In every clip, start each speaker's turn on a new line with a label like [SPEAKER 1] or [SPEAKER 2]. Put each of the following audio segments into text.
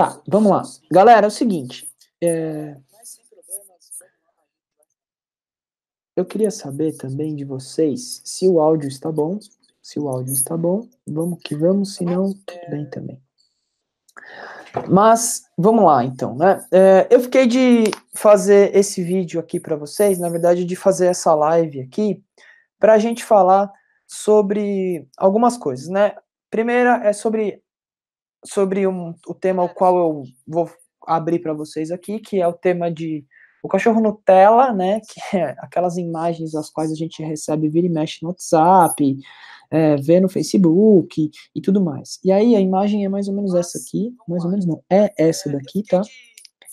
[SPEAKER 1] Tá, vamos lá. Galera, é o seguinte. É... Eu queria saber também de vocês se o áudio está bom. Se o áudio está bom, vamos que vamos, se não, tudo bem também. Mas vamos lá, então, né? É, eu fiquei de fazer esse vídeo aqui para vocês, na verdade, de fazer essa live aqui, para a gente falar sobre algumas coisas, né? Primeira é sobre, sobre um, o tema o qual eu vou abrir para vocês aqui, que é o tema de o cachorro Nutella, né? Que é aquelas imagens as quais a gente recebe vira e mexe no WhatsApp, é, ver no Facebook e tudo mais. E aí a imagem é mais ou menos essa aqui, mais ou menos não, é essa daqui, tá?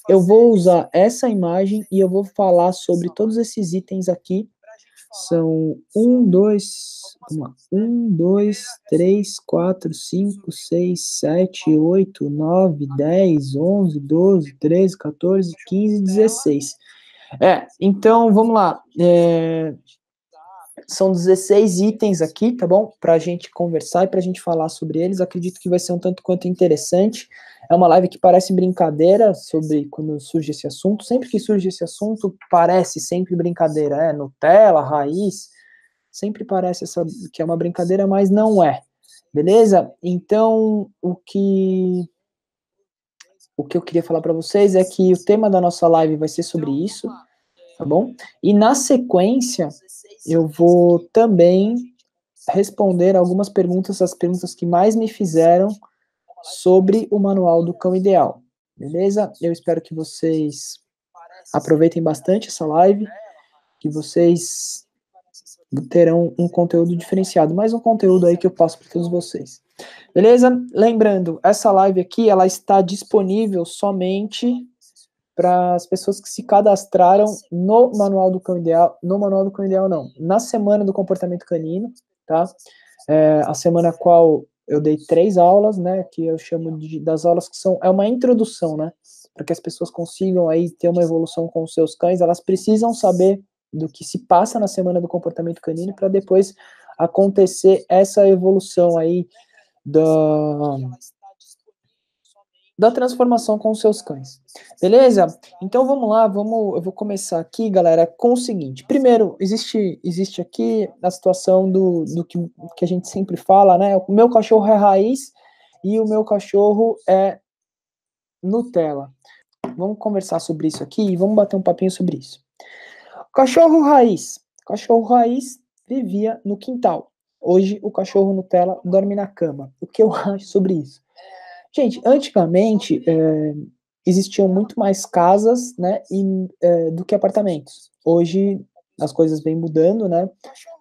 [SPEAKER 1] Eu vou usar essa imagem e eu vou falar sobre todos esses itens aqui. São um, dois, vamos lá, um, dois, três, quatro, cinco, seis, sete, oito, nove, dez, onze, doze, treze, 14, 15, 16. É, então vamos lá. É, são 16 itens aqui, tá bom? Para a gente conversar e para a gente falar sobre eles. Acredito que vai ser um tanto quanto interessante. É uma live que parece brincadeira sobre quando surge esse assunto. Sempre que surge esse assunto, parece sempre brincadeira. É Nutella, raiz. Sempre parece essa, que é uma brincadeira, mas não é. Beleza? Então, o que o que eu queria falar para vocês é que o tema da nossa live vai ser sobre isso, tá bom? E na sequência, eu vou também responder algumas perguntas, as perguntas que mais me fizeram sobre o manual do cão ideal. Beleza? Eu espero que vocês aproveitem bastante essa live, que vocês terão um conteúdo diferenciado, mais um conteúdo aí que eu passo para todos vocês. Beleza? Lembrando, essa live aqui, ela está disponível somente para as pessoas que se cadastraram no Manual do Cão Ideal, no Manual do Cão Ideal não, na Semana do Comportamento Canino, tá? É, a semana qual eu dei três aulas, né, que eu chamo de, das aulas que são, é uma introdução, né, para que as pessoas consigam aí ter uma evolução com os seus cães, elas precisam saber do que se passa na Semana do Comportamento Canino para depois acontecer essa evolução aí da da transformação com seus cães. Beleza? Então vamos lá, vamos, eu vou começar aqui, galera, com o seguinte. Primeiro, existe, existe aqui a situação do, do que, que a gente sempre fala, né? O meu cachorro é raiz e o meu cachorro é Nutella. Vamos conversar sobre isso aqui e vamos bater um papinho sobre isso. Cachorro raiz. Cachorro raiz vivia no quintal. Hoje o cachorro Nutella dorme na cama. O que eu acho sobre isso? Gente, antigamente é, existiam muito mais casas, né, e, é, do que apartamentos. Hoje as coisas vêm mudando, né?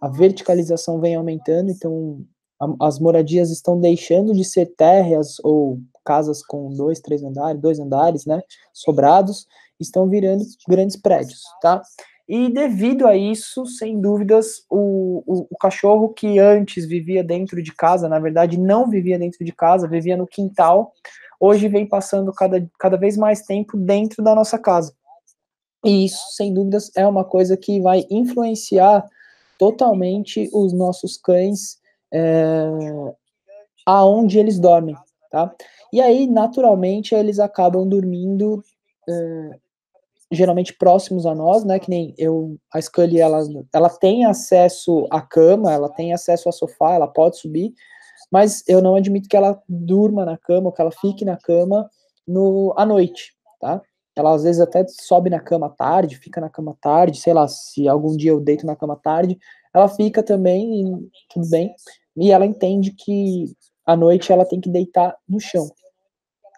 [SPEAKER 1] A verticalização vem aumentando, então a, as moradias estão deixando de ser térreas ou casas com dois, três andares, dois andares, né, sobrados, estão virando grandes prédios, tá? E devido a isso, sem dúvidas, o, o, o, cachorro que antes vivia dentro de casa, na verdade não vivia dentro de casa, vivia no quintal, hoje vem passando cada, cada vez mais tempo dentro da nossa casa. E isso, sem dúvidas, é uma coisa que vai influenciar totalmente os nossos cães é, aonde eles dormem, tá? E aí, naturalmente, eles acabam dormindo é, geralmente próximos a nós, né? Que nem eu, a Scully, ela, ela tem acesso à cama, ela tem acesso ao sofá, ela pode subir, mas eu não admito que ela durma na cama ou que ela fique na cama no, à noite, tá? Ela às vezes até sobe na cama tarde, fica na cama tarde, sei lá, se algum dia eu deito na cama tarde, ela fica também, e tudo bem, e ela entende que à noite ela tem que deitar no chão,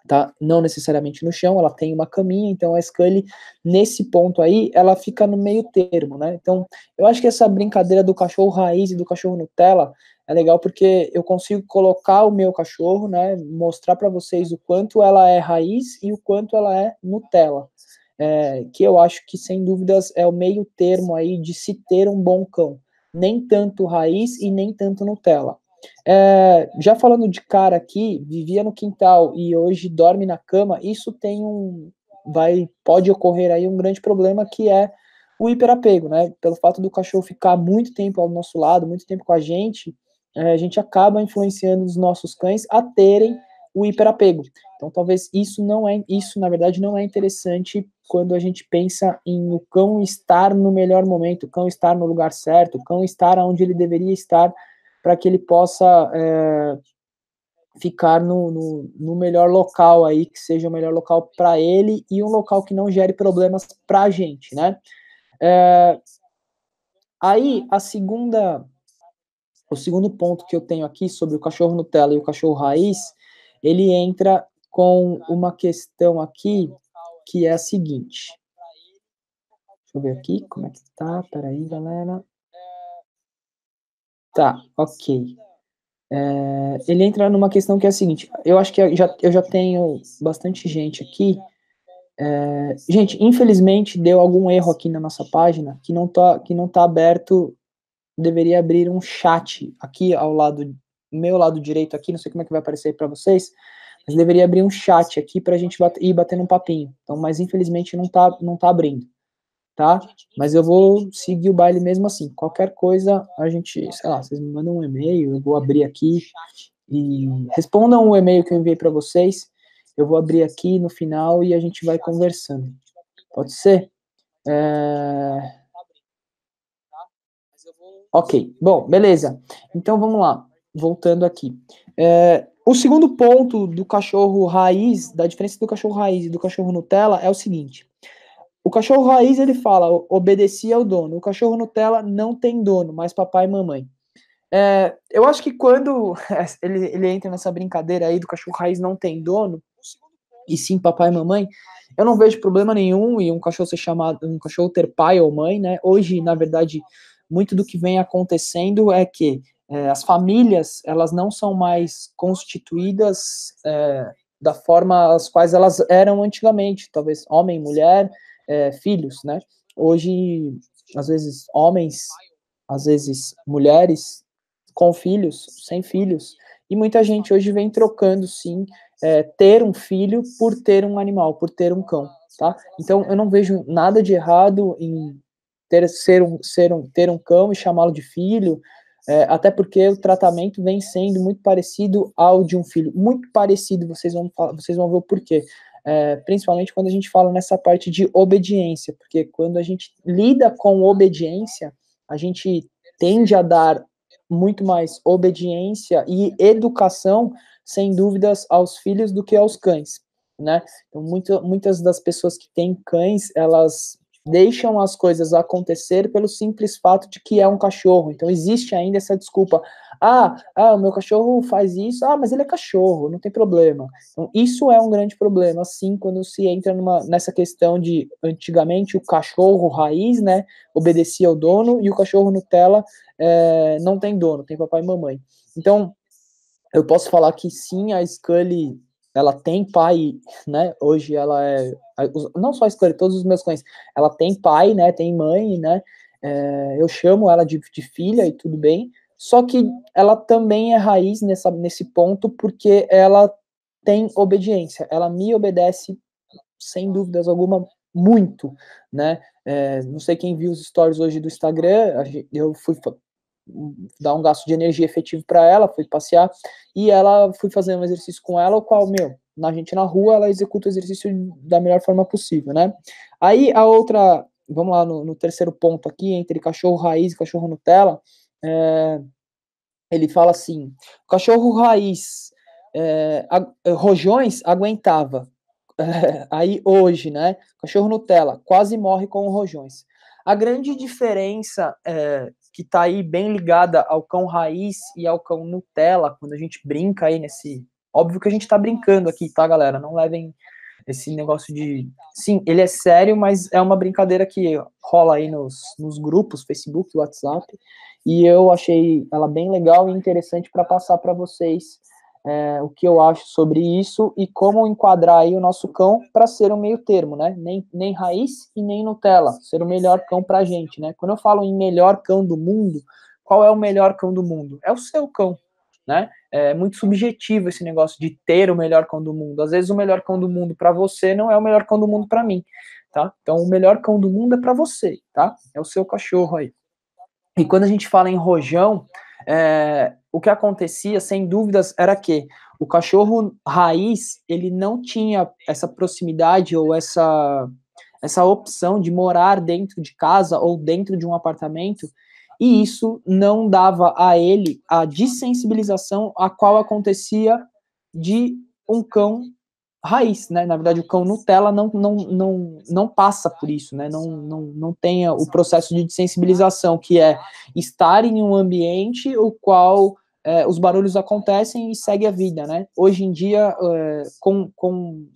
[SPEAKER 1] tá? Não necessariamente no chão, ela tem uma caminha, então a Scully, nesse ponto aí, ela fica no meio termo, né? Então, eu acho que essa brincadeira do cachorro raiz e do cachorro Nutella é legal porque eu consigo colocar o meu cachorro, né? Mostrar para vocês o quanto ela é raiz e o quanto ela é Nutella. É, que eu acho que, sem dúvidas, é o meio termo aí de se ter um bom cão. Nem tanto raiz e nem tanto Nutella. É, já falando de cara aqui, vivia no quintal e hoje dorme na cama, isso tem um. Vai, pode ocorrer aí um grande problema que é o hiperapego, né? Pelo fato do cachorro ficar muito tempo ao nosso lado, muito tempo com a gente, é, a gente acaba influenciando os nossos cães a terem o hiperapego. Então, talvez isso não é, isso na verdade não é interessante quando a gente pensa em o cão estar no melhor momento, o cão estar no lugar certo, o cão estar onde ele deveria estar para que ele possa é, ficar no, no, no, melhor local aí, que seja o melhor local para ele e um local que não gere problemas para a gente, né? É, aí, a segunda, o segundo ponto que eu tenho aqui sobre o cachorro Nutella e o cachorro raiz, ele entra com uma questão aqui que é a seguinte. Deixa eu ver aqui como é que tá. Peraí, galera. Tá, ok. É, ele entra numa questão que é a seguinte, eu acho que eu já, eu já tenho bastante gente aqui. É, gente, infelizmente deu algum erro aqui na nossa página que não tá, que não tá aberto. Deveria abrir um chat aqui ao lado, meu lado direito aqui, não sei como é que vai aparecer para vocês, mas deveria abrir um chat aqui para a gente ir batendo um papinho. Então, mas infelizmente não tá, não tá abrindo tá? Mas eu vou seguir o baile mesmo assim. Qualquer coisa, a gente, sei lá, vocês me mandam um e-mail, eu vou abrir aqui e respondam o e-mail que eu enviei para vocês. Eu vou abrir aqui no final e a gente vai conversando. Pode ser? É... Ok, bom, beleza. Então vamos lá, voltando aqui. É, o segundo ponto do cachorro raiz, da diferença do cachorro raiz e do cachorro Nutella é o seguinte: o cachorro raiz, ele fala, obedecia ao dono. O cachorro Nutella não tem dono, mas papai e mamãe. É, eu acho que quando ele, ele entra nessa brincadeira aí do cachorro raiz não tem dono, e sim papai e mamãe, eu não vejo problema nenhum em um cachorro ser chamado, um cachorro ter pai ou mãe, né? Hoje, na verdade, muito do que vem acontecendo é que é, as famílias, elas não são mais constituídas é, da forma as quais elas eram antigamente, talvez homem, mulher, é, filhos, né? Hoje, às vezes, homens, às vezes, mulheres com filhos, sem filhos, e muita gente hoje vem trocando, sim, é, ter um filho por ter um animal, por ter um cão, tá? Então, eu não vejo nada de errado em ter, ser um, ser um, ter um cão e chamá-lo de filho, é, até porque o tratamento vem sendo muito parecido ao de um filho, muito parecido, vocês vão, vocês vão ver o porquê é, principalmente quando a gente fala nessa parte de obediência, porque quando a gente lida com obediência, a gente tende a dar muito mais obediência e educação, sem dúvidas, aos filhos do que aos cães, né? Então, muito, muitas das pessoas que têm cães, elas deixam as coisas acontecer pelo simples fato de que é um cachorro. Então existe ainda essa desculpa. Ah, ah, o meu cachorro faz isso. Ah, mas ele é cachorro, não tem problema. Então isso é um grande problema, assim, quando se entra numa, nessa questão de antigamente o cachorro raiz, né, obedecia ao dono e o cachorro Nutella é, não tem dono, tem papai e mamãe. Então eu posso falar que sim, a Scully ela tem pai, né? Hoje ela é não só a Scully, todos os meus cães, ela tem pai, né? Tem mãe, né? É, eu chamo ela de, de, filha e tudo bem. Só que ela também é raiz nessa, nesse ponto porque ela tem obediência. Ela me obedece sem dúvidas alguma muito, né? É, não sei quem viu os stories hoje do Instagram. Eu fui dar um gasto de energia efetivo para ela, fui passear, e ela fui fazer um exercício com ela, o qual, meu, na gente na rua, ela executa o exercício da melhor forma possível, né? Aí a outra, vamos lá no, no terceiro ponto aqui, entre cachorro raiz e cachorro Nutella, é, ele fala assim: cachorro raiz, é, a, rojões aguentava. É, aí hoje, né? Cachorro Nutella quase morre com rojões. A grande diferença é, que está aí bem ligada ao cão raiz e ao cão Nutella, quando a gente brinca aí nesse. Óbvio que a gente está brincando aqui, tá, galera? Não levem esse negócio de. Sim, ele é sério, mas é uma brincadeira que rola aí nos, nos grupos, Facebook, WhatsApp, e eu achei ela bem legal e interessante para passar para vocês é, o que eu acho sobre isso e como enquadrar aí o nosso cão para ser um meio termo, né? Nem, nem raiz e nem Nutella, ser o melhor cão para gente, né? Quando eu falo em melhor cão do mundo, qual é o melhor cão do mundo? É o seu cão, né? É muito subjetivo esse negócio de ter o melhor cão do mundo. Às vezes o melhor cão do mundo para você não é o melhor cão do mundo para mim, tá? Então o melhor cão do mundo é para você, tá? É o seu cachorro aí. E quando a gente fala em rojão, é, o que acontecia, sem dúvidas, era que o cachorro raiz, ele não tinha essa proximidade ou essa, essa opção de morar dentro de casa ou dentro de um apartamento, e isso não dava a ele a desensibilização a qual acontecia de um cão raiz, né? Na verdade, o cão Nutella não, não, não, não passa por isso, né? Não, não, não tem o processo de sensibilização, que é estar em um ambiente o qual é, os barulhos acontecem e segue a vida, né? Hoje em dia, é, com, com,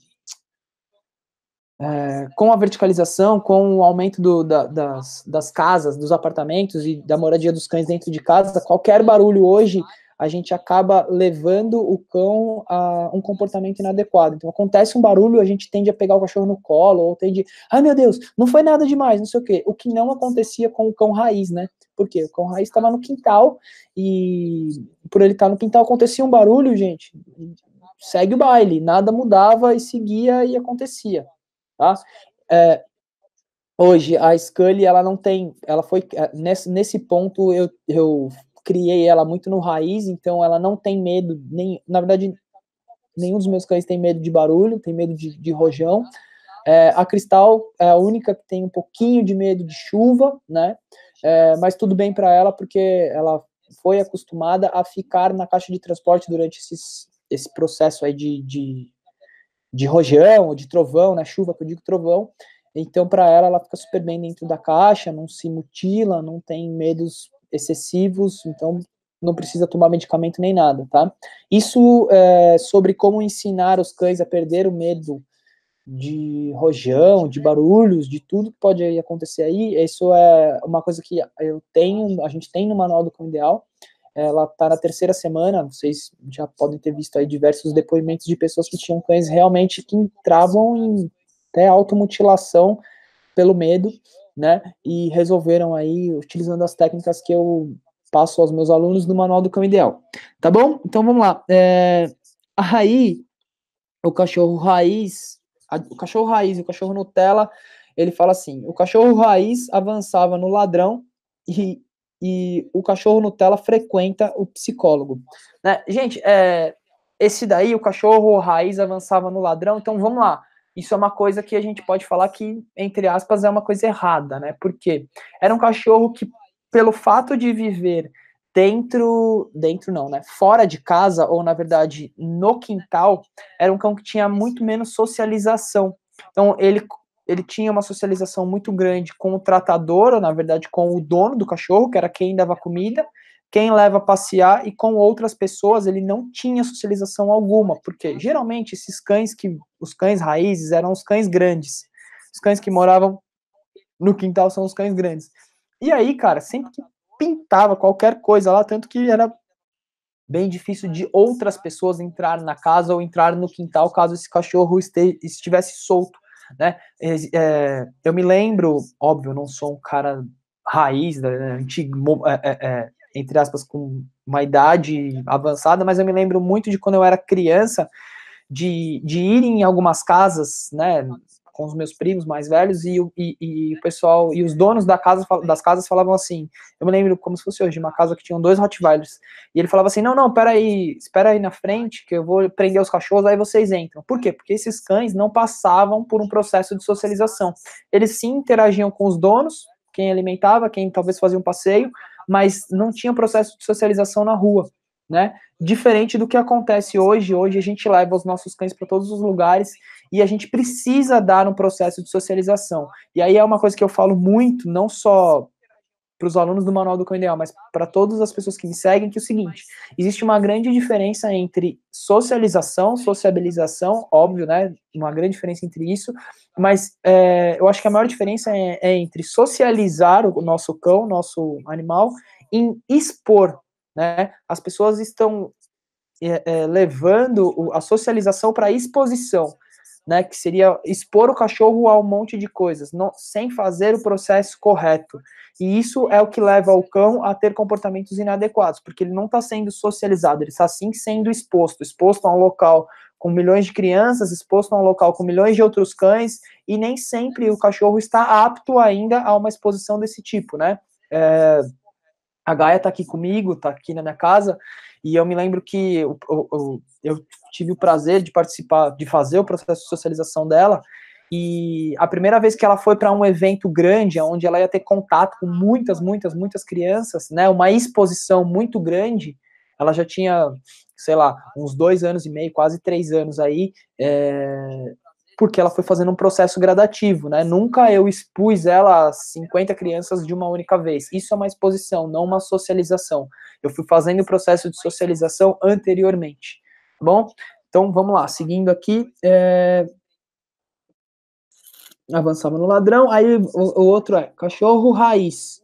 [SPEAKER 1] é, com a verticalização, com o aumento do, da, das, das casas, dos apartamentos e da moradia dos cães dentro de casa, qualquer barulho hoje a gente acaba levando o cão a um comportamento inadequado. Então, acontece um barulho, a gente tende a pegar o cachorro no colo, ou tende, ai meu Deus, não foi nada demais, não sei o quê. O que não acontecia com o cão raiz, né? Porque o cão raiz estava no quintal e por ele estar no quintal acontecia um barulho, gente. Segue o baile, nada mudava e seguia e acontecia, tá? É, hoje a Scully ela não tem, ela foi é, nesse, nesse ponto eu, eu criei ela muito no raiz, então ela não tem medo, nem, na verdade, nenhum dos meus cães tem medo de barulho, tem medo de, de rojão. É, a Cristal é a única que tem um pouquinho de medo de chuva, né? É, mas tudo bem para ela, porque ela foi acostumada a ficar na caixa de transporte durante esses, esse processo aí de, de, de rojão, de trovão, né? Chuva, que eu digo trovão. Então, para ela, ela fica super bem dentro da caixa, não se mutila, não tem medos excessivos, então não precisa tomar medicamento nem nada, tá? Isso é, sobre como ensinar os cães a perder o medo de rojão, de barulhos, de tudo que pode acontecer aí, isso é uma coisa que eu tenho, a gente tem no Manual do Cão Ideal, ela está na terceira semana, vocês já podem ter visto aí diversos depoimentos de pessoas que tinham cães realmente que entravam em até automutilação pelo medo, né? E resolveram aí, utilizando as técnicas que eu passo aos meus alunos do Manual do Cão Ideal. Tá bom? Então vamos lá. É, aí, o cachorro raiz, a, o cachorro raiz e o cachorro Nutella, ele fala assim: o cachorro raiz avançava no ladrão e, e o cachorro Nutella frequenta o psicólogo. Né? Gente, é, esse daí, o cachorro raiz avançava no ladrão, então vamos lá isso é uma coisa que a gente pode falar que, entre aspas, é uma coisa errada, né? Porque era um cachorro que, pelo fato de viver dentro, dentro não, né? Fora de casa, ou na verdade no quintal, era um cão que tinha muito menos socialização. Então, ele, ele tinha uma socialização muito grande com o tratador, ou na verdade com o dono do cachorro, que era quem dava comida, quem leva a passear e com outras pessoas ele não tinha socialização alguma, porque geralmente esses cães que os cães raízes eram os cães grandes. Os cães que moravam no quintal são os cães grandes. E aí, cara, sempre que pintava qualquer coisa lá, tanto que era bem difícil de outras pessoas entrar na casa ou entrar no quintal caso esse cachorro estivesse solto, né? É, eu me lembro, óbvio, não sou um cara raiz, né, antigo, é, é, é entre aspas, com uma idade avançada, mas eu me lembro muito de quando eu era criança, de, de ir em algumas casas, né, com os meus primos mais velhos, e, e, e, o pessoal, e os donos da casa, das casas falavam assim, eu me lembro como se fosse hoje, uma casa que tinham dois Rottweilers, e ele falava assim, não, não, peraí, espera aí na frente, que eu vou prender os cachorros, aí vocês entram. Por quê? Porque esses cães não passavam por um processo de socialização. Eles sim interagiam com os donos, quem alimentava, quem talvez fazia um passeio, mas não tinha processo de socialização na rua, né? Diferente do que acontece hoje. Hoje a gente leva os nossos cães para todos os lugares e a gente precisa dar um processo de socialização. E aí é uma coisa que eu falo muito, não só para os alunos do Manual do Cão Ideal, mas para todas as pessoas que me seguem, que é o seguinte, existe uma grande diferença entre socialização, sociabilização, óbvio, né, uma grande diferença entre isso, mas é, eu acho que a maior diferença é, é entre socializar o nosso cão, nosso animal, em expor, né, as pessoas estão é, é levando a socialização para exposição, né, que seria expor o cachorro a um monte de coisas, não, sem fazer o processo correto. E isso é o que leva o cão a ter comportamentos inadequados, porque ele não está sendo socializado, ele está sim sendo exposto, exposto a um local com milhões de crianças, exposto a um local com milhões de outros cães, e nem sempre o cachorro está apto ainda a uma exposição desse tipo, né? É, A Gaia tá aqui comigo, tá aqui na minha casa, e eu me lembro que eu, eu, eu tive o prazer de participar, de fazer o processo de socialização dela, e a primeira vez que ela foi para um evento grande, onde ela ia ter contato com muitas, muitas, muitas crianças, né, uma exposição muito grande, ela já tinha, sei lá, uns dois anos e meio, quase três anos aí, é, porque ela foi fazendo um processo gradativo, né? Nunca eu expus ela a 50 crianças de uma única vez. Isso é uma exposição, não uma socialização. Eu fui fazendo o processo de socialização anteriormente, tá bom? Então, vamos lá, seguindo aqui, é... avançava no ladrão, aí o, o outro é cachorro raiz,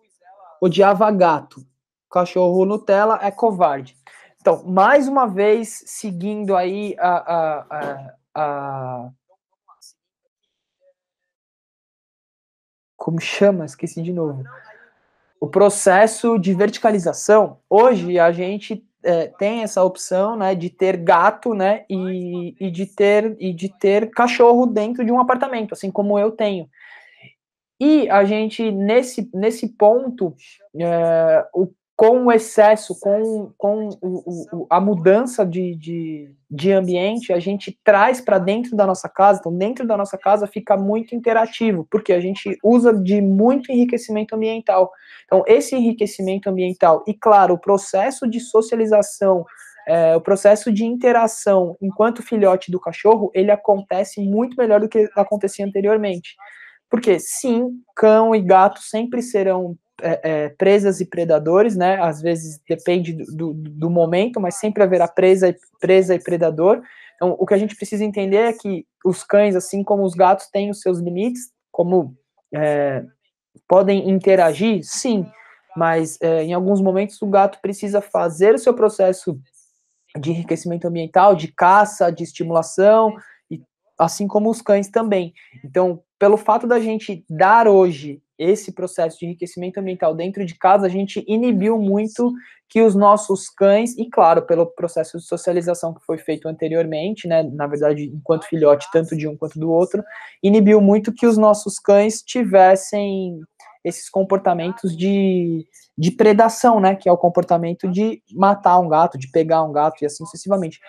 [SPEAKER 1] odiava gato, cachorro Nutella é covarde. Então, mais uma vez, seguindo aí a, a, a, a como chama? Esqueci de novo. O processo de verticalização. Hoje a gente é, tem essa opção, né, de ter gato, né, e, e, de ter e de ter cachorro dentro de um apartamento, assim como eu tenho. E a gente nesse nesse ponto, é, o com o excesso, com, com o, o, a mudança de, de, de, ambiente, a gente traz para dentro da nossa casa, então dentro da nossa casa fica muito interativo, porque a gente usa de muito enriquecimento ambiental. Então, esse enriquecimento ambiental, e claro, o processo de socialização, é, o processo de interação enquanto filhote do cachorro, ele acontece muito melhor do que acontecia anteriormente. Porque, sim, cão e gato sempre serão é, é, presas e predadores, né? Às vezes depende do, do, do, momento, mas sempre haverá presa, presa e predador. Então, o que a gente precisa entender é que os cães, assim como os gatos, têm os seus limites, como é, podem interagir, sim, mas é, em alguns momentos o gato precisa fazer o seu processo de enriquecimento ambiental, de caça, de estimulação, e, assim como os cães também. Então, pelo fato da gente dar hoje esse processo de enriquecimento ambiental dentro de casa, a gente inibiu muito que os nossos cães, e claro, pelo processo de socialização que foi feito anteriormente, né, na verdade, enquanto filhote, tanto de um quanto do outro, inibiu muito que os nossos cães tivessem esses comportamentos de, de predação, né, que é o comportamento de matar um gato, de pegar um gato e assim sucessivamente.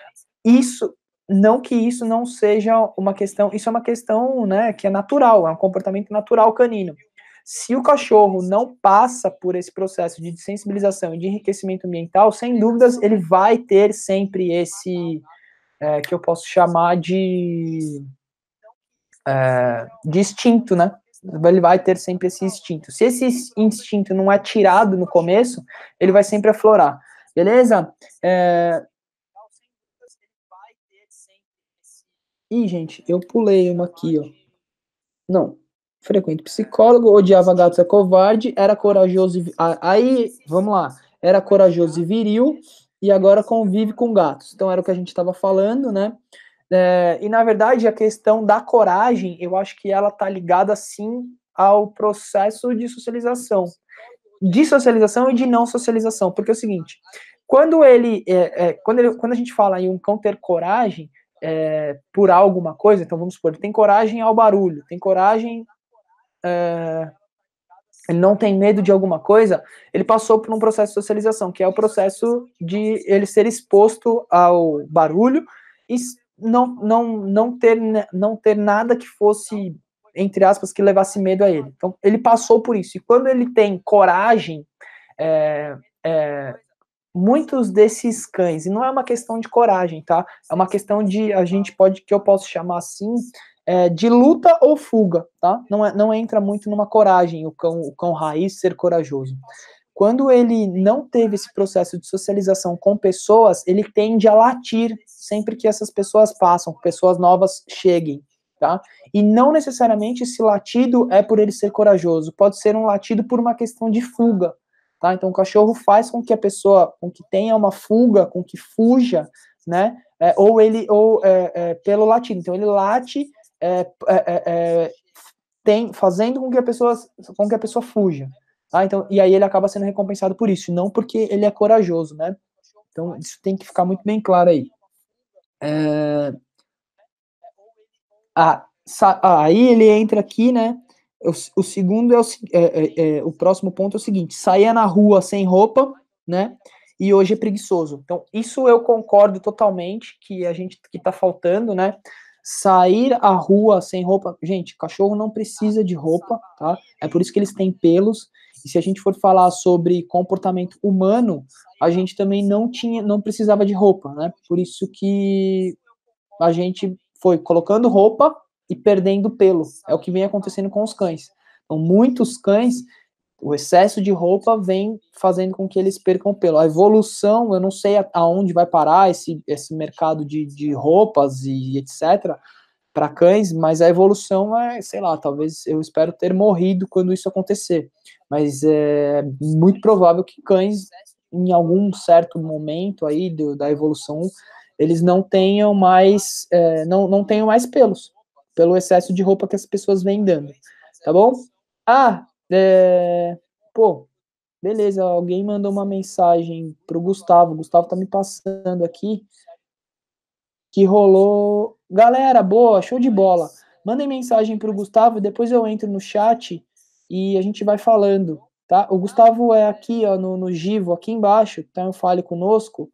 [SPEAKER 1] Isso, não que isso não seja uma questão, isso é uma questão, né, que é natural, é um comportamento natural canino. Se o cachorro não passa por esse processo de sensibilização e de enriquecimento ambiental, sem dúvidas ele vai ter sempre esse é, que eu posso chamar de é, de instinto, né? Ele vai ter sempre esse instinto. Se esse instinto não é tirado no começo, ele vai sempre aflorar. Beleza? É... Ih, gente, eu pulei uma aqui, ó. Não, frequente psicólogo, odiava gatos é covarde, era corajoso e... aí, vamos lá, era corajoso e viril e agora convive com gatos. Então era o que a gente estava falando, né? É, e na verdade a questão da coragem, eu acho que ela tá ligada sim ao processo de socialização, de socialização e de não socialização, porque é o seguinte, quando ele, é, é, quando, ele quando a gente fala em um cão ter coragem é, por alguma coisa, então vamos supor, ele tem coragem ao barulho, tem coragem é, ele não tem medo de alguma coisa, ele passou por um processo de socialização, que é o processo de ele ser exposto ao barulho e não, não, não, ter, não ter nada que fosse, entre aspas, que levasse medo a ele. Então, ele passou por isso. E quando ele tem coragem, é, é, muitos desses cães, e não é uma questão de coragem, tá? É uma questão de, a gente pode, que eu posso chamar assim, é, de luta ou fuga, tá? Não, é, não entra muito numa coragem, o cão, o cão raiz ser corajoso. Quando ele não teve esse processo de socialização com pessoas, ele tende a latir sempre que essas pessoas passam, pessoas novas cheguem, tá? E não necessariamente esse latido é por ele ser corajoso, pode ser um latido por uma questão de fuga, tá? Então o cachorro faz com que a pessoa, com que tenha uma fuga, com que fuja, né? É, ou ele, ou é, é, pelo latido. Então ele late é, é, é, é, tem, fazendo com que a pessoa, com que a pessoa fuja. Ah, então, e aí ele acaba sendo recompensado por isso, não porque ele é corajoso, né? Então, isso tem que ficar muito bem claro aí. É... Ah, ah, aí ele entra aqui, né? o, o segundo é o, é, é, é, o próximo ponto é o seguinte: saía na rua sem roupa, né? E hoje é preguiçoso. Então, isso eu concordo totalmente que a gente que tá faltando, né? Sair à rua sem roupa. Gente, cachorro não precisa de roupa, tá? É por isso que eles têm pelos. E se a gente for falar sobre comportamento humano, a gente também não tinha, não precisava de roupa, né? Por isso que a gente foi colocando roupa e perdendo pelo. É o que vem acontecendo com os cães. Então, muitos cães, o excesso de roupa vem fazendo com que eles percam pelo. A evolução, eu não sei aonde vai parar esse, esse mercado de, de roupas e etc. para cães, mas a evolução é, sei lá, talvez eu espero ter morrido quando isso acontecer. Mas é muito provável que cães, em algum certo momento aí do, da evolução, eles não tenham mais, é, não, não tenham mais pelos pelo excesso de roupa que as pessoas vêm dando, tá bom? Ah, é, pô, beleza, alguém mandou uma mensagem pro Gustavo, o Gustavo tá me passando aqui, que rolou, galera, boa, show de bola, mandem mensagem pro Gustavo, depois eu entro no chat e a gente vai falando, tá? O Gustavo é aqui, ó, no, no Givo, aqui embaixo, tá? Fale conosco,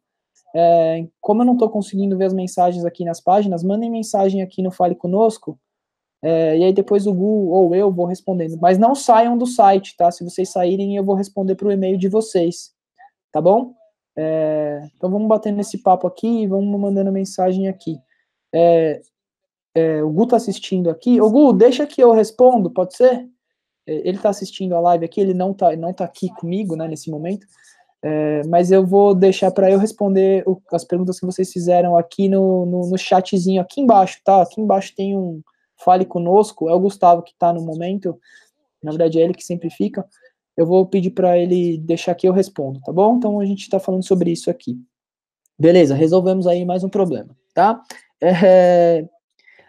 [SPEAKER 1] é, como eu não estou conseguindo ver as mensagens aqui nas páginas, mandem mensagem aqui no Fale Conosco, é, e aí depois o Gu ou eu vou respondendo. Mas não saiam do site, tá? Se vocês saírem, eu vou responder para o e-mail de vocês, tá bom? É, então vamos batendo nesse papo aqui e vamos mandando mensagem aqui. É, é o Gu está assistindo aqui. O Gu, deixa que eu respondo, pode ser? É, ele está assistindo a live aqui, ele não está não tá aqui comigo, né, nesse momento. É, mas eu vou deixar para eu responder o, as perguntas que vocês fizeram aqui no, no, no, chatzinho aqui embaixo, tá? Aqui embaixo tem um Fale Conosco, é o Gustavo que está no momento, na verdade é ele que sempre fica. Eu vou pedir para ele deixar aqui eu respondo, tá bom? Então a gente está falando sobre isso aqui. Beleza, resolvemos aí mais um problema, tá? É...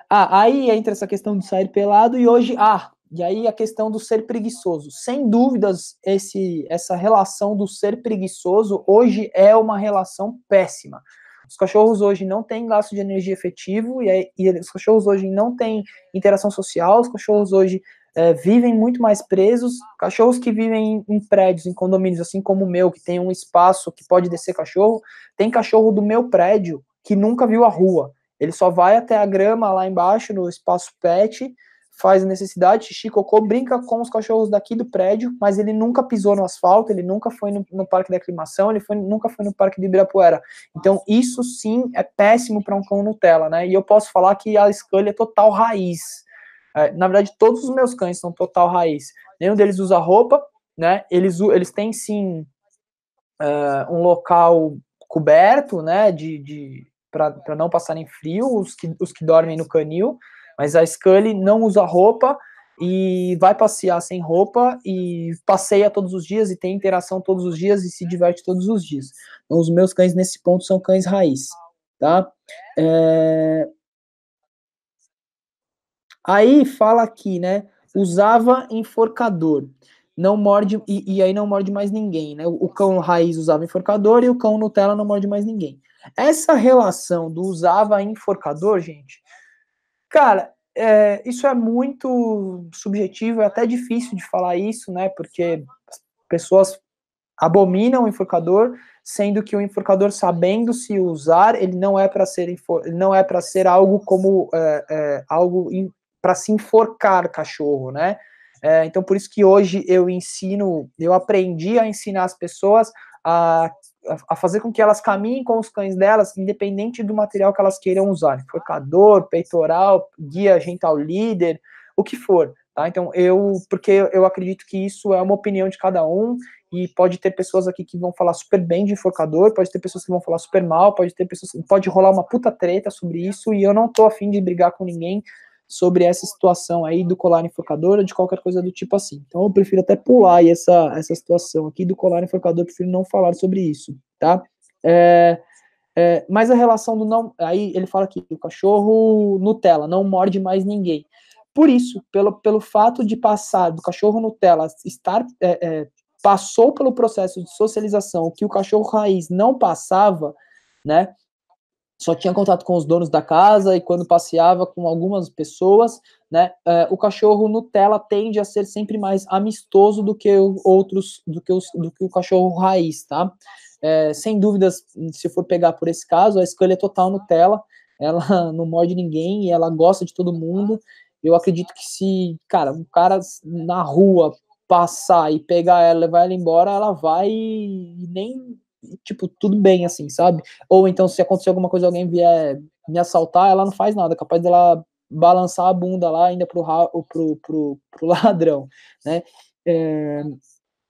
[SPEAKER 1] Ah, aí entra essa questão de sair pelado e hoje, ah, e aí a questão do ser preguiçoso. Sem dúvidas, esse, essa relação do ser preguiçoso hoje é uma relação péssima. Os cachorros hoje não têm gasto de energia efetivo e, e os cachorros hoje não têm interação social, os cachorros hoje é, vivem muito mais presos. Cachorros que vivem em, em prédios, em condomínios, assim como o meu, que tem um espaço que pode descer cachorro, tem cachorro do meu prédio que nunca viu a rua. Ele só vai até a grama lá embaixo, no espaço pet, faz necessidade, xixi, cocô, brinca com os cachorros daqui do prédio, mas ele nunca pisou no asfalto, ele nunca foi no, no parque da aclimação, ele foi, nunca foi no parque de Ibirapuera. Então, isso sim é péssimo para um cão Nutella, né? E eu posso falar que a Scully é total raiz. É, na verdade, todos os meus cães são total raiz. Nenhum deles usa roupa, né? Eles, eles têm sim uh, um local coberto, né? De, de para não passarem frio, os que, os que dormem no canil mas a Scully não usa roupa e vai passear sem roupa e passeia todos os dias e tem interação todos os dias e se diverte todos os dias. Então, os meus cães nesse ponto são cães raiz, tá? É... Aí fala aqui, né? Usava enforcador, não morde e, e, aí não morde mais ninguém, né? O, o cão raiz usava enforcador e o cão Nutella não morde mais ninguém. Essa relação do usava enforcador, gente, Cara, é, isso é muito subjetivo, é até difícil de falar isso, né? Porque as pessoas abominam o enforcador, sendo que o enforcador, sabendo se usar, ele não é para ser não é para ser algo como é, é, algo para se enforcar cachorro, né? É, então por isso que hoje eu ensino, eu aprendi a ensinar as pessoas a a fazer com que elas caminhem com os cães delas, independente do material que elas queiram usar, enforcador, peitoral, guia gental líder, o que for, tá? Então eu, porque eu acredito que isso é uma opinião de cada um e pode ter pessoas aqui que vão falar super bem de enforcador, pode ter pessoas que vão falar super mal, pode ter pessoas, pode rolar uma puta treta sobre isso e eu não tô afim de brigar com ninguém sobre essa situação aí do colar enforcador ou de qualquer coisa do tipo assim. Então eu prefiro até pular essa, essa situação aqui do colar enforcador, prefiro não falar sobre isso, tá? É, é, mas a relação do não. Aí ele fala que o cachorro Nutella não morde mais ninguém. Por isso, pelo, pelo fato de passar do cachorro Nutella estar. É, é passou pelo processo de socialização que o cachorro raiz não passava, né? Só tinha contato com os donos da casa e quando passeava com algumas pessoas, né, é, o cachorro Nutella tende a ser sempre mais amistoso do que outros, do que, os, do que o cachorro raiz, tá? É, sem dúvidas, se for pegar por esse caso, a escolha é total Nutella, ela não morde ninguém e ela gosta de todo mundo. Eu acredito que se, cara, um cara na rua passar e pegar ela, levar ela embora, ela vai e nem tipo, tudo bem, assim, sabe? Ou então, se acontecer alguma coisa, alguém vier me assaltar, ela não faz nada, capaz dela balançar a bunda lá ainda pro, pro, pro, pro ladrão, né? É,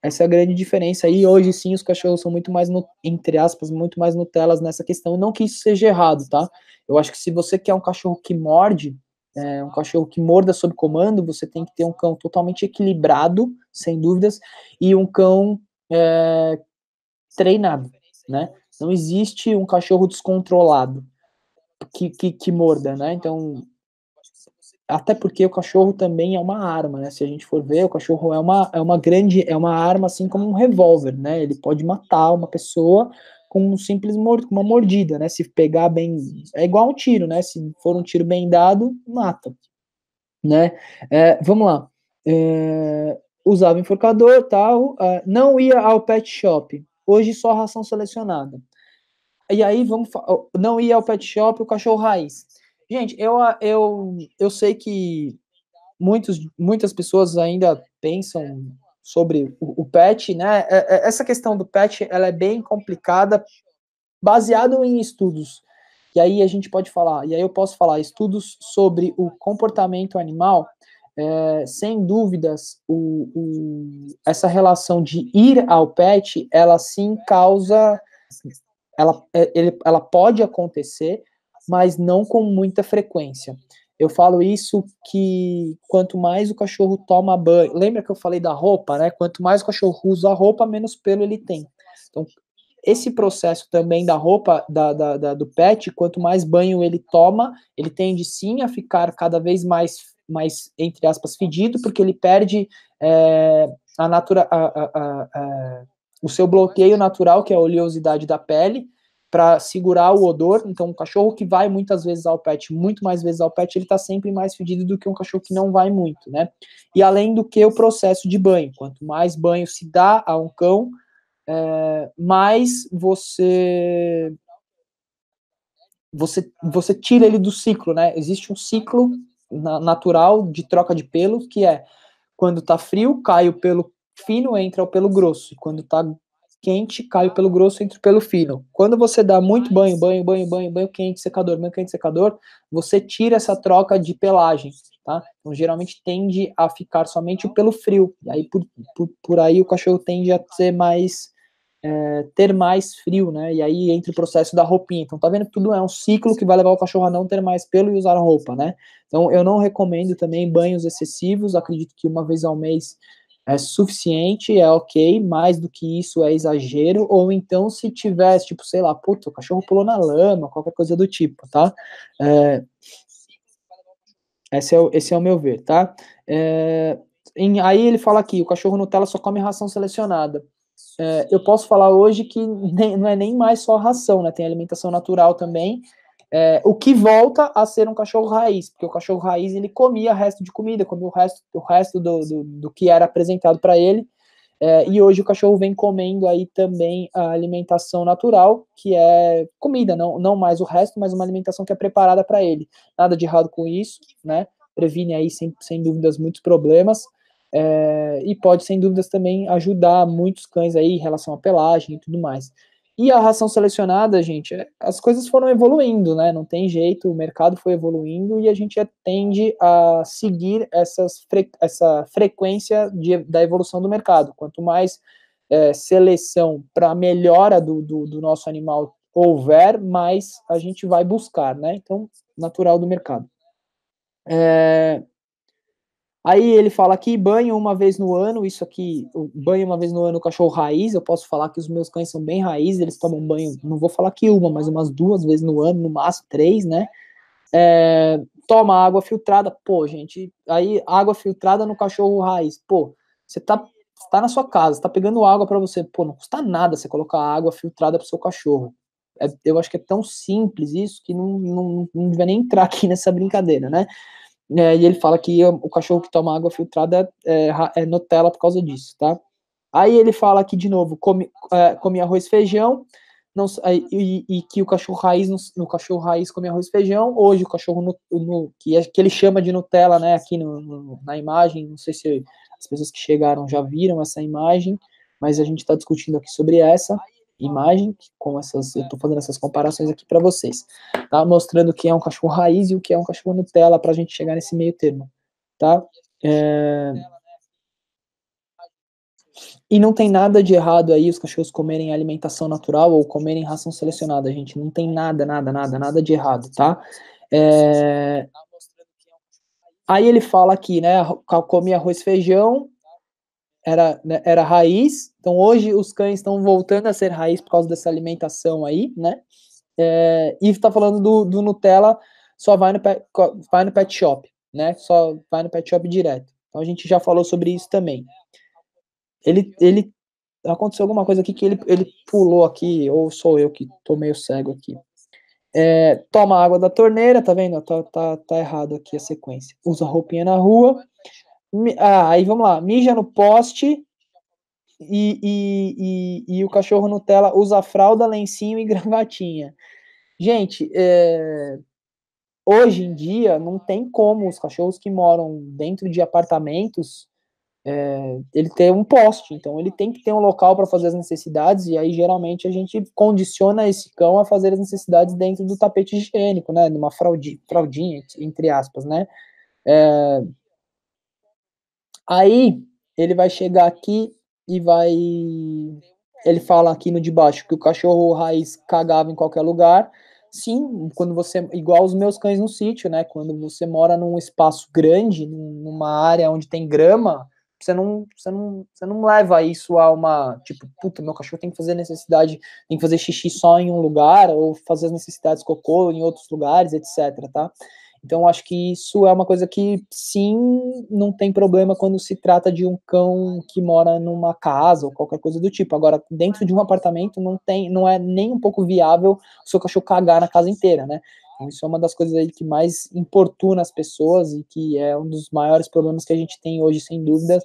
[SPEAKER 1] essa é a grande diferença. E hoje sim os cachorros são muito mais, entre aspas, muito mais Nutelas nessa questão. Não que isso seja errado, tá? Eu acho que se você quer um cachorro que morde, é, um cachorro que morda sob comando, você tem que ter um cão totalmente equilibrado, sem dúvidas, e um cão é, treinado, né? Não existe um cachorro descontrolado que, que, que morda, né? Então, até porque o cachorro também é uma arma, né? Se a gente for ver, o cachorro é uma, é uma grande, é uma arma assim como um revólver, né? Ele pode matar uma pessoa com um simples mord uma mordida, né? Se pegar bem, é igual um tiro, né? Se for um tiro bem dado, mata, né? É, vamos lá. É, usava enforcador, tal, uh, não ia ao pet shop. Hoje só ração selecionada. E aí vamos não ia ao pet shop o cachorro raiz. Gente, eu, eu, eu sei que muitos, muitas pessoas ainda pensam sobre o, o pet, né? É, é, essa questão do pet ela é bem complicada, baseado em estudos. E aí a gente pode falar, e aí eu posso falar estudos sobre o comportamento animal é, sem dúvidas, o, o, essa relação de ir ao pet, ela sim causa, ela, é, ele, ela pode acontecer, mas não com muita frequência. Eu falo isso que quanto mais o cachorro toma banho, lembra que eu falei da roupa, né? Quanto mais o cachorro usa a roupa, menos pelo ele tem. Então, esse processo também da roupa da, da, da, do pet, quanto mais banho ele toma, ele tende sim a ficar cada vez mais mais, entre aspas, fedido, porque ele perde é, a natura, a, a, a, o seu bloqueio natural, que é a oleosidade da pele, para segurar o odor. Então, um cachorro que vai muitas vezes ao pet, muito mais vezes ao pet, ele está sempre mais fedido do que um cachorro que não vai muito, né? E além do que o processo de banho. Quanto mais banho se dá a um cão, é, mais você você você tira ele do ciclo, né? Existe um ciclo natural de troca de pelo, que é quando tá frio, cai o pelo fino, entra o pelo grosso. E quando tá quente, cai o pelo grosso, entra o pelo fino. Quando você dá muito banho, banho, banho, banho, banho quente, secador, banho quente, secador, você tira essa troca de pelagem, tá? Então, geralmente tende a ficar somente o pelo frio. E aí, por, por, por aí, o cachorro tende a ser mais é, ter mais frio, né? E aí entra o processo da roupinha. Então, tá vendo que tudo é um ciclo que vai levar o cachorro a não ter mais pelo e usar roupa, né? Então, eu não recomendo também banhos excessivos. Acredito que uma vez ao mês é suficiente, é ok. Mais do que isso é exagero. Ou então, se tivesse, tipo, sei lá, puta, o cachorro pulou na lama, qualquer coisa do tipo, tá? É, esse, é o, esse é o meu ver, tá? É, em, aí ele fala aqui: o cachorro Nutella só come ração selecionada é, eu posso falar hoje que nem, não é nem mais só ração, né? Tem alimentação natural também. É, o que volta a ser um cachorro raiz, porque o cachorro raiz ele comia resto de comida, comia o resto, o resto do, do, do que era apresentado para ele. É, e hoje o cachorro vem comendo aí também a alimentação natural, que é comida, não, não mais o resto, mas uma alimentação que é preparada para ele. Nada de errado com isso, né? Previne aí sem, sem dúvidas muitos problemas. É, e pode, sem dúvidas, também ajudar muitos cães aí em relação à pelagem e tudo mais. E a ração selecionada, gente, é, as coisas foram evoluindo, né? Não tem jeito, o mercado foi evoluindo e a gente tende a seguir essas fre essa frequência de, da evolução do mercado. Quanto mais é, seleção para melhora do, do, do, nosso animal houver, mais a gente vai buscar, né? Então, natural do mercado. É, Aí ele fala aqui, banho uma vez no ano, isso aqui, banho uma vez no ano o cachorro raiz, eu posso falar que os meus cães são bem raiz, eles tomam banho, não vou falar que uma, mas umas duas vezes no ano, no máximo três, né? É, toma água filtrada, pô, gente, aí água filtrada no cachorro raiz, pô, você tá, tá na sua casa, tá pegando água para você, pô, não custa nada você colocar água filtrada pro seu cachorro. é, eu acho que é tão simples isso que não, não, não devia nem entrar aqui nessa brincadeira, né? É, e ele fala que o cachorro que toma água filtrada é, é Nutella por causa disso, tá? Aí ele fala aqui de novo, come, é, come arroz e feijão, não, e, e, que o cachorro raiz, no, no, cachorro raiz come arroz e feijão, hoje o cachorro no, no, que, é, que ele chama de Nutella, né, aqui no, na imagem, não sei se as pessoas que chegaram já viram essa imagem, mas a gente está discutindo aqui sobre essa imagem, com essas, eu estou fazendo essas comparações aqui para vocês, tá? Mostrando o que é um cachorro raiz e o que é um cachorro Nutella para a gente chegar nesse meio termo, tá? É... E não tem nada de errado aí os cachorros comerem alimentação natural ou comerem ração selecionada, gente. Não tem nada, nada, nada, nada de errado, tá? É... Aí ele fala aqui, né? Come arroz feijão, era, né, era raiz, então hoje os cães estão voltando a ser raiz por causa dessa alimentação aí, né? É, e está falando do, do, Nutella, só vai no, pet, vai no pet shop, né? Só vai no pet shop direto. Então a gente já falou sobre isso também. Ele, ele aconteceu alguma coisa aqui que ele, ele pulou aqui, ou sou eu que tô meio cego aqui. É, toma água da torneira, tá vendo? Tá, tá, tá errado aqui a sequência. Usa roupinha na rua, ah, aí vamos lá. Mija no poste e, e, e, e o cachorro Nutella usa fralda, lencinho e gravatinha. Gente, é, hoje em dia não tem como os cachorros que moram dentro de apartamentos é, ele ter um poste, então ele tem que ter um local para fazer as necessidades, e aí geralmente a gente condiciona esse cão a fazer as necessidades dentro do tapete higiênico, né, numa fraldinha, fraldinha entre aspas, né, é, Aí ele vai chegar aqui e vai. Ele fala aqui no de baixo que o cachorro raiz cagava em qualquer lugar. Sim, quando você. Igual os meus cães no sítio, né? Quando você mora num espaço grande, numa área onde tem grama, você não, você não, você não leva isso a uma. Tipo, puta, meu cachorro tem que fazer necessidade, tem que fazer xixi só em um lugar, ou fazer as necessidades cocô em outros lugares, etc, tá? Então, acho que isso é uma coisa que, sim, não tem problema quando se trata de um cão que mora numa casa ou qualquer coisa do tipo. Agora, dentro de um apartamento, não tem, não é nem um pouco viável o seu cachorro cagar na casa inteira, né? Então, isso é uma das coisas aí que mais importuna as pessoas e que é um dos maiores problemas que a gente tem hoje, sem dúvida,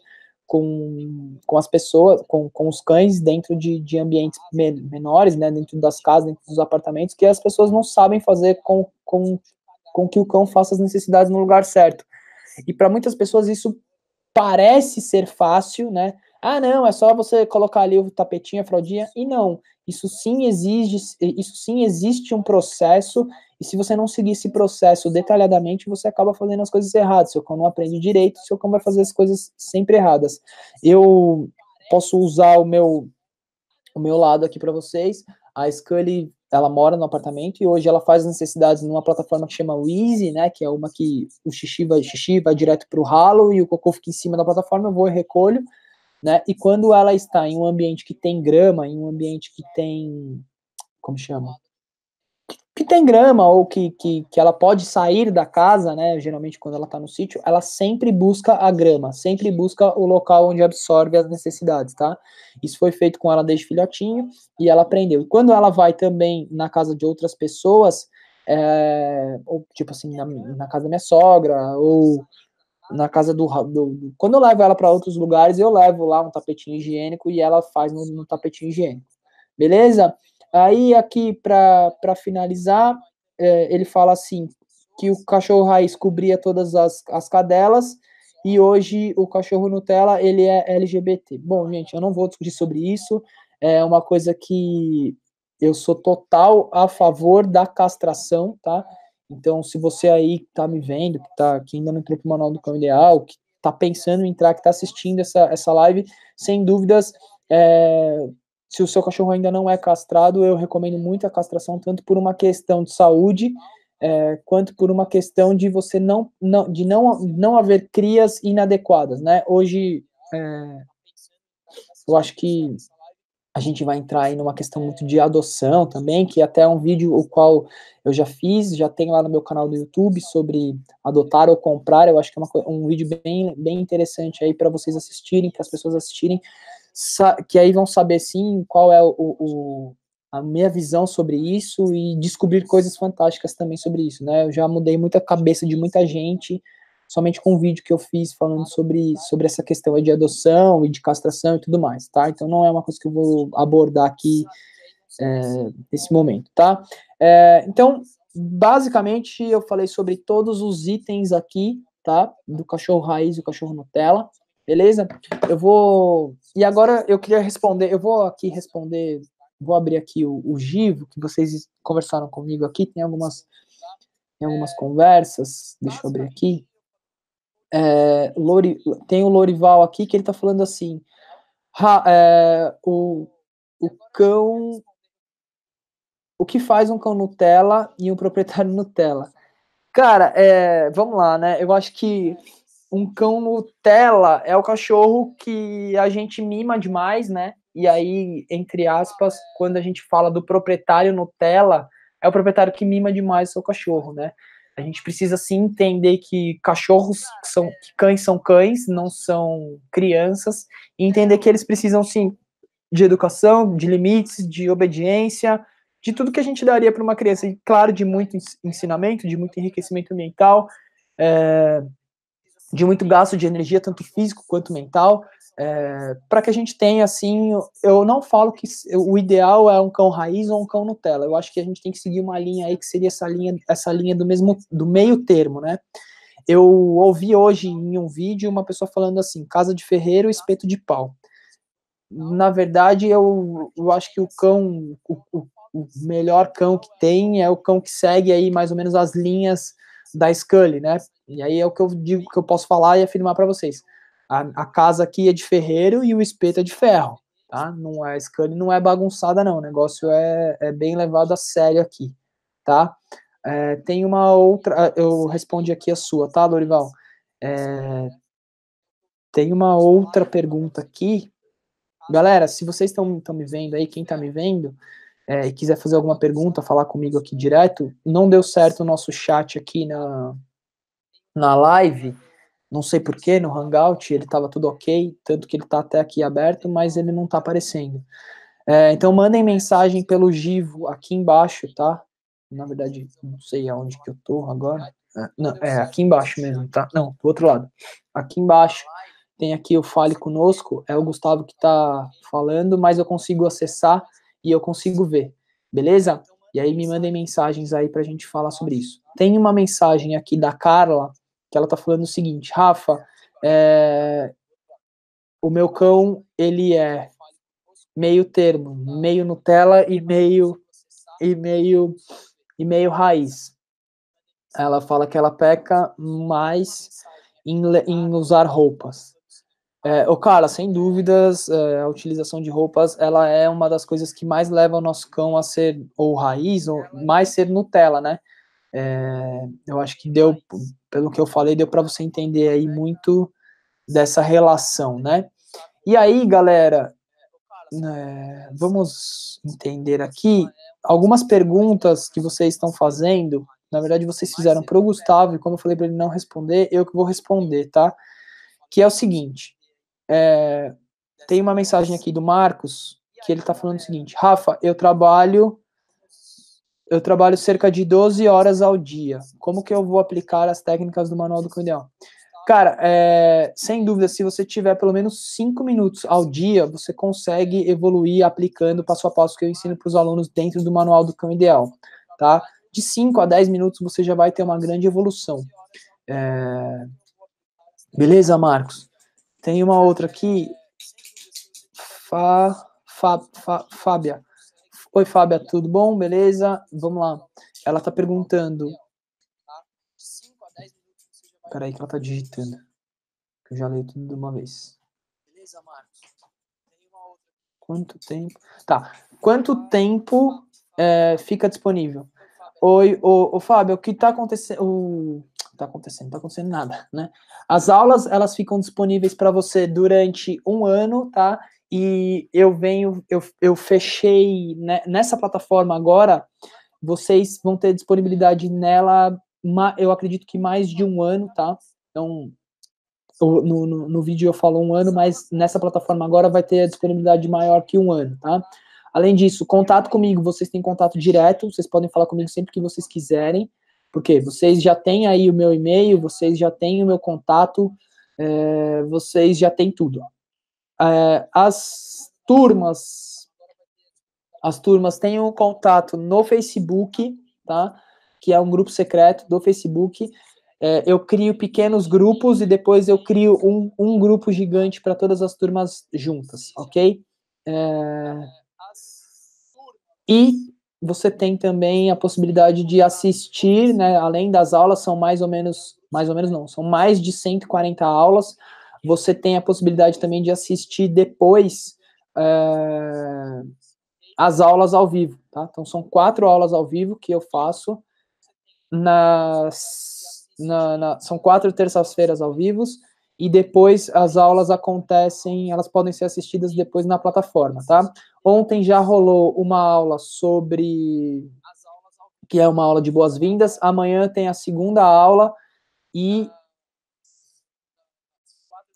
[SPEAKER 1] com, com as pessoas, com, com os cães dentro de, de ambientes menores, né, dentro das casas, dentro dos apartamentos, que as pessoas não sabem fazer com, com com que o cão faça as necessidades no lugar certo. E para muitas pessoas isso parece ser fácil, né? Ah, não, é só você colocar ali o tapetinho, a fraldinha. E não, isso sim exige, isso sim existe um processo, e se você não seguir esse processo detalhadamente, você acaba fazendo as coisas erradas. Seu cão não aprende direito, seu cão vai fazer as coisas sempre erradas. Eu posso usar o meu o meu lado aqui para vocês. A Scully ela mora no apartamento e hoje ela faz necessidades numa plataforma que chama Wheezy, né, que é uma que o xixi vai, xixi vai direto para o ralo e o cocô fica em cima da plataforma, eu vou e recolho, né, e quando ela está em um ambiente que tem grama, em um ambiente que tem, como chama? Que tem grama ou que, que, que ela pode sair da casa, né? Geralmente quando ela está no sítio, ela sempre busca a grama, sempre busca o local onde absorve as necessidades, tá? Isso foi feito com ela desde filhotinho e ela aprendeu. E quando ela vai também na casa de outras pessoas, é, ou tipo assim, na, na, casa da minha sogra, ou na casa do, do, do quando eu levo ela para outros lugares, eu levo lá um tapetinho higiênico e ela faz no, no tapetinho higiênico. Beleza? Aí, aqui, para finalizar, é, ele fala assim: que o cachorro raiz cobria todas as, as cadelas e hoje o cachorro Nutella ele é LGBT. Bom, gente, eu não vou discutir sobre isso. É uma coisa que eu sou total a favor da castração, tá? Então, se você aí tá me vendo, que, tá, que ainda não entrou pro Manual do Cão Ideal, que tá pensando em entrar, que tá assistindo essa, essa live, sem dúvidas, é, se o seu cachorro ainda não é castrado, eu recomendo muito a castração, tanto por uma questão de saúde, é, quanto por uma questão de você não, não, de não, não haver crias inadequadas, né? Hoje, é, eu acho que a gente vai entrar aí numa questão muito de adoção também, que até é um vídeo o qual eu já fiz, já tem lá no meu canal do YouTube sobre adotar ou comprar, eu acho que é uma, um vídeo bem, bem interessante aí para vocês assistirem, para as pessoas assistirem, que aí vão saber sim qual é o, o a minha visão sobre isso e descobrir coisas fantásticas também sobre isso, né? Eu já mudei muita cabeça de muita gente somente com um vídeo que eu fiz falando sobre, sobre essa questão de adoção e de castração e tudo mais, tá? Então não é uma coisa que eu vou abordar aqui é, nesse momento, tá? É, então, basicamente, eu falei sobre todos os itens aqui, tá? Do cachorro raiz e o cachorro Nutella, beleza? Eu vou... E agora eu queria responder, eu vou aqui responder, vou abrir aqui o, o Givo, que vocês conversaram comigo aqui, tem algumas, tem algumas conversas, deixa eu abrir aqui. É, Lori, tem o Lorival aqui que ele tá falando assim, é, o, o cão o que faz um cão Nutella e um proprietário Nutella? Cara, é, vamos lá, né? Eu acho que um cão Nutella é o cachorro que a gente mima demais, né? E aí, entre aspas, quando a gente fala do proprietário Nutella, é o proprietário que mima demais o seu cachorro, né? A gente precisa sim entender que cachorros são que cães são cães, não são crianças, e entender que eles precisam sim de educação, de limites, de obediência, de tudo que a gente daria para uma criança, e claro, de muito ensinamento, de muito enriquecimento mental, é, de muito gasto de energia, tanto físico quanto mental, é, para que a gente tenha, assim, eu não falo que o ideal é um cão raiz ou um cão Nutella, eu acho que a gente tem que seguir uma linha aí que seria essa linha, essa linha do mesmo, do meio termo, né? Eu ouvi hoje em um vídeo uma pessoa falando assim, casa de ferreiro, espeto de pau. Na verdade, eu, eu acho que o cão, o, o melhor cão que tem é o cão que segue aí mais ou menos as linhas da Scully, né? E aí é o que eu digo que eu posso falar e afirmar para vocês. A, a, casa aqui é de ferreiro e o espeto é de ferro, tá? Não é a Scully não é bagunçada não, o negócio é, é bem levado a sério aqui, tá? É, tem uma outra, eu respondi aqui a sua, tá, Lorival? É, tem uma outra pergunta aqui. Galera, se vocês estão me vendo aí, quem está me vendo, é, e quiser fazer alguma pergunta, falar comigo aqui direto, não deu certo o nosso chat aqui na, na live, não sei porquê, no Hangout, ele estava tudo ok, tanto que ele está até aqui aberto, mas ele não está aparecendo. É, então mandem mensagem pelo Givo aqui embaixo, tá? Na verdade, não sei aonde que eu tô agora. É, não, é aqui embaixo mesmo, tá? Não, do outro lado. Aqui embaixo tem aqui o Fale Conosco, é o Gustavo que está falando, mas eu consigo acessar e eu consigo ver, beleza? E aí me mandem mensagens aí pra gente falar sobre isso. Tem uma mensagem aqui da Carla, que ela tá falando o seguinte, Rafa, é, o meu cão, ele é meio termo, meio Nutella e meio e meio e meio raiz. Ela fala que ela peca mais em, em usar roupas. É, o cara, sem dúvidas, é, a utilização de roupas, ela é uma das coisas que mais leva o nosso cão a ser ou raiz, ou mais ser Nutella, né? É, eu acho que deu, pelo que eu falei, deu para você entender aí muito dessa relação, né? E aí, galera, né, vamos entender aqui algumas perguntas que vocês estão fazendo. Na verdade, vocês fizeram para o Gustavo, e como eu falei para ele não responder, eu que vou responder, tá? Que é o seguinte: é, tem uma mensagem aqui do Marcos que ele está falando o seguinte: Rafa, eu trabalho eu trabalho cerca de 12 horas ao dia. Como que eu vou aplicar as técnicas do Manual do Cão Ideal? Cara, é, sem dúvida, se você tiver pelo menos 5 minutos ao dia, você consegue evoluir aplicando passo a passo que eu ensino para os alunos dentro do Manual do Cão Ideal, tá? De 5 a 10 minutos você já vai ter uma grande evolução. É... Beleza, Marcos? Tem uma outra aqui. Fá, Fá, Fá, Fábia. Oi, Fábia, tudo bom? Beleza? Vamos lá. Ela tá perguntando. Peraí que ela tá digitando. Eu já leio tudo de uma vez. Beleza, Marcos? Quanto tempo? Tá. Quanto tempo é, fica disponível? Oi, o, o Fábio, o que tá acontecendo? Tá acontecendo, não tá acontecendo nada, né? As aulas, elas ficam disponíveis para você durante um ano, tá? E eu venho, eu, eu fechei né, nessa plataforma agora, vocês vão ter disponibilidade nela, eu acredito que mais de um ano, tá? Então, no, no, no vídeo eu falo um ano, mas nessa plataforma agora vai ter a disponibilidade maior que um ano, tá? Além disso, contato comigo, vocês têm contato direto, vocês podem falar comigo sempre que vocês quiserem, porque vocês já têm aí o meu e-mail, vocês já têm o meu contato, é, vocês já têm tudo. É, as turmas, as turmas têm um contato no Facebook, tá? Que é um grupo secreto do Facebook. É, eu crio pequenos grupos e depois eu crio um, um grupo gigante para todas as turmas juntas, ok? É, e você tem também a possibilidade de assistir, né, além das aulas, são mais ou menos, mais ou menos não, são mais de 140 aulas, você tem a possibilidade também de assistir depois é, as aulas ao vivo, tá? Então, são quatro aulas ao vivo que eu faço, nas, na, na, são quatro terças-feiras ao vivo, e depois as aulas acontecem, elas podem ser assistidas depois na plataforma, tá? Ontem já rolou uma aula sobre que é uma aula de boas-vindas. Amanhã tem a segunda aula e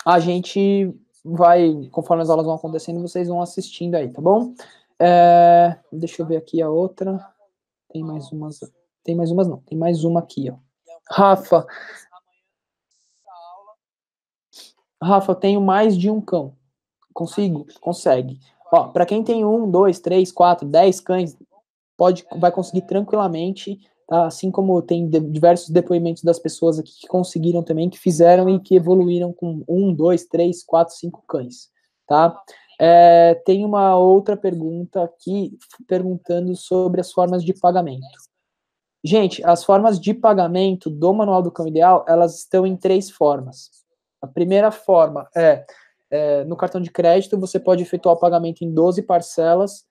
[SPEAKER 1] a gente vai, conforme as aulas vão acontecendo, vocês vão assistindo aí, tá bom? É, deixa eu ver aqui a outra. Tem mais umas. Tem mais umas não. Tem mais uma aqui, ó. Rafa, Rafa, eu tenho mais de um cão. Consigo? Consegue. Ó, para quem tem um, dois, três, quatro, dez cães, pode, vai conseguir tranquilamente, tá? Assim como tem de, diversos depoimentos das pessoas aqui que conseguiram também, que fizeram e que evoluíram com um, dois, três, quatro, cinco cães, tá? É, tem uma outra pergunta aqui perguntando sobre as formas de pagamento. Gente, as formas de pagamento do Manual do Cão Ideal, elas estão em três formas. A primeira forma é, é, no cartão de crédito, você pode efetuar o pagamento em 12 parcelas.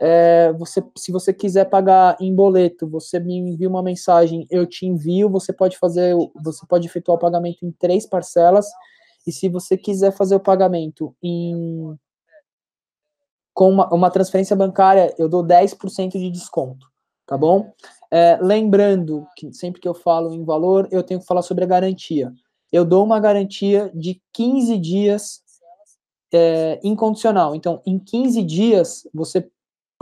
[SPEAKER 1] É, você, se você quiser pagar em boleto, você me envia uma mensagem, eu te envio, você pode fazer, você pode efetuar o pagamento em três parcelas. E se você quiser fazer o pagamento em com uma, uma transferência bancária, eu dou 10% de desconto, tá bom? É, lembrando que sempre que eu falo em valor, eu tenho que falar sobre a garantia eu dou uma garantia de 15 dias é, incondicional. Então, em 15 dias, você,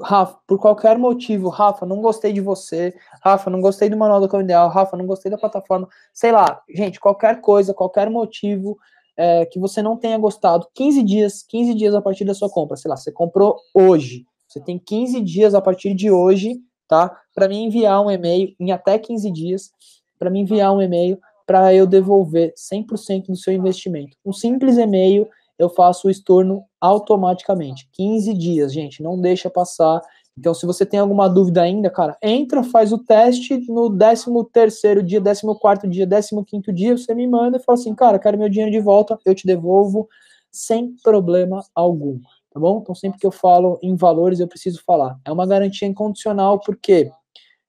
[SPEAKER 1] Rafa, por qualquer motivo, Rafa, não gostei de você, Rafa, não gostei do manual do cão ideal, Rafa, não gostei da plataforma, sei lá, gente, qualquer coisa, qualquer motivo é, que você não tenha gostado, 15 dias, 15 dias a partir da sua compra, sei lá, você comprou hoje, você tem 15 dias a partir de hoje, tá? Para me enviar um e-mail, em até 15 dias, para me enviar um e-mail para eu devolver 100% do seu investimento. Um simples e-mail, eu faço o estorno automaticamente. 15 dias, gente, não deixa passar. Então, se você tem alguma dúvida ainda, cara, entra, faz o teste no 13º dia, 14º dia, 15º dia, você me manda e fala assim, cara, quero meu dinheiro de volta, eu te devolvo sem problema algum, tá bom? Então, sempre que eu falo em valores, eu preciso falar. É uma garantia incondicional, porque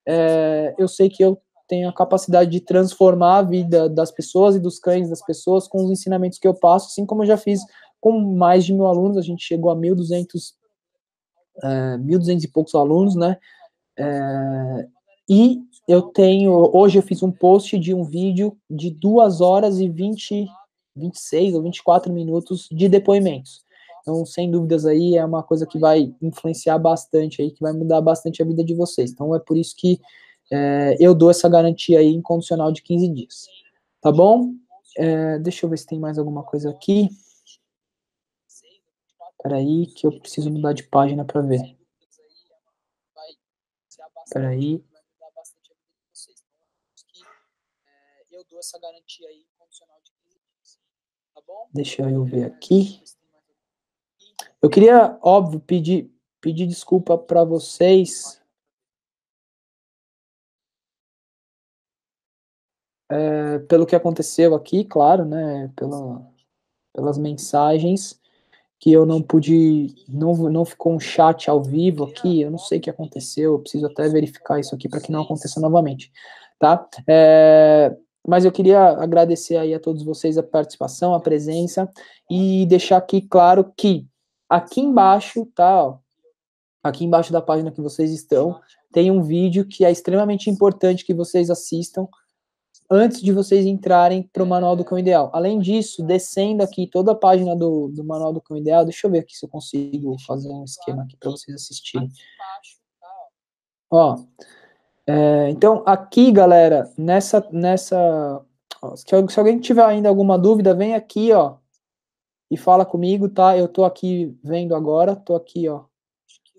[SPEAKER 1] é, eu sei que eu tenho a capacidade de transformar a vida das pessoas e dos cães das pessoas com os ensinamentos que eu passo, assim como eu já fiz com mais de mil alunos, a gente chegou a 1.200, é, 1.200 e poucos alunos, né, é, e eu tenho, hoje eu fiz um post de um vídeo de 2 horas e 20, 26 ou 24 minutos de depoimentos. Então, sem dúvidas aí, é uma coisa que vai influenciar bastante aí, que vai mudar bastante a vida de vocês. Então, é por isso que é, eu dou essa garantia aí incondicional de 15 dias. Tá bom? É, deixa eu ver se tem mais alguma coisa aqui. Peraí, que eu preciso mudar de página para ver. Peraí. Eu dou essa garantia aí incondicional de 15 dias. Tá bom? Deixa eu ver aqui. Eu queria, óbvio, pedir, pedir desculpa para vocês é, pelo que aconteceu aqui, claro, né, pela, pelas mensagens, que eu não pude, não, não ficou um chat ao vivo aqui, eu não sei o que aconteceu, eu preciso até verificar isso aqui para que não aconteça novamente, tá? É, mas eu queria agradecer aí a todos vocês a participação, a presença, e deixar aqui claro que aqui embaixo, tá, ó, aqui embaixo da página que vocês estão, tem um vídeo que é extremamente importante que vocês assistam, antes de vocês entrarem para o Manual do Cão Ideal. Além disso, descendo aqui toda a página do, do Manual do Cão Ideal, deixa eu ver aqui se eu consigo fazer um esquema aqui para vocês assistirem. Ó, é, então aqui, galera, nessa, nessa, ó, se, alguém tiver ainda alguma dúvida, vem aqui, ó, e fala comigo, tá? Eu tô aqui vendo agora, tô aqui, ó,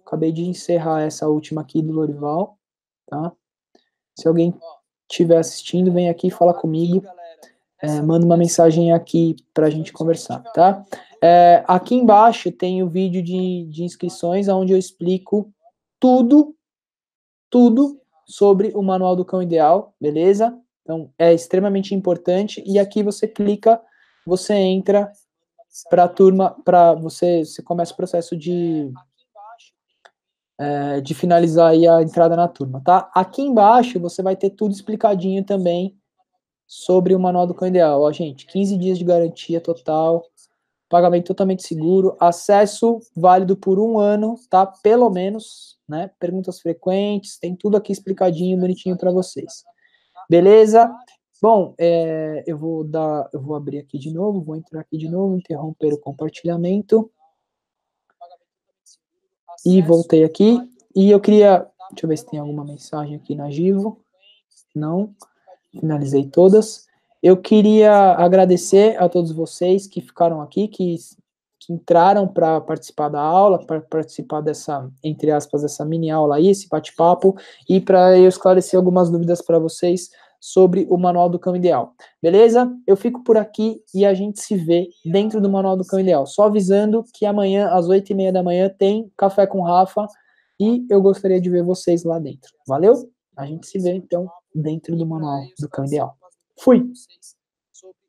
[SPEAKER 1] acabei de encerrar essa última aqui do Lorival, tá? Se alguém estiver assistindo, vem aqui e fala comigo. É, manda uma mensagem aqui para a gente conversar, tá? É, aqui embaixo tem o vídeo de, de inscrições, onde eu explico tudo, tudo sobre o Manual do Cão Ideal, beleza? Então, é extremamente importante. E aqui você clica, você entra para a turma, para você, você começa o processo de é, de finalizar aí a entrada na turma, tá? Aqui embaixo você vai ter tudo explicadinho também sobre o Manual do Cão Ideal. Ó, gente, 15 dias de garantia total, pagamento totalmente seguro, acesso válido por um ano, tá? Pelo menos, né? Perguntas frequentes, tem tudo aqui explicadinho, bonitinho para vocês. Beleza? Bom, é, eu vou dar, eu vou abrir aqui de novo, vou entrar aqui de novo, interromper o compartilhamento. E voltei aqui. E eu queria. Deixa eu ver se tem alguma mensagem aqui na Givo. Não. Finalizei todas. Eu queria agradecer a todos vocês que ficaram aqui, que, que entraram para participar da aula, para participar dessa, entre aspas, essa mini aula aí, esse bate-papo, e para eu esclarecer algumas dúvidas para vocês sobre o Manual do Cão Ideal. Beleza? Eu fico por aqui e a gente se vê dentro do Manual do Cão Ideal. Só avisando que amanhã, às oito e meia da manhã, tem Café com Rafa e eu gostaria de ver vocês lá dentro. Valeu? A gente se vê, então, dentro do Manual do Cão Ideal. Fui!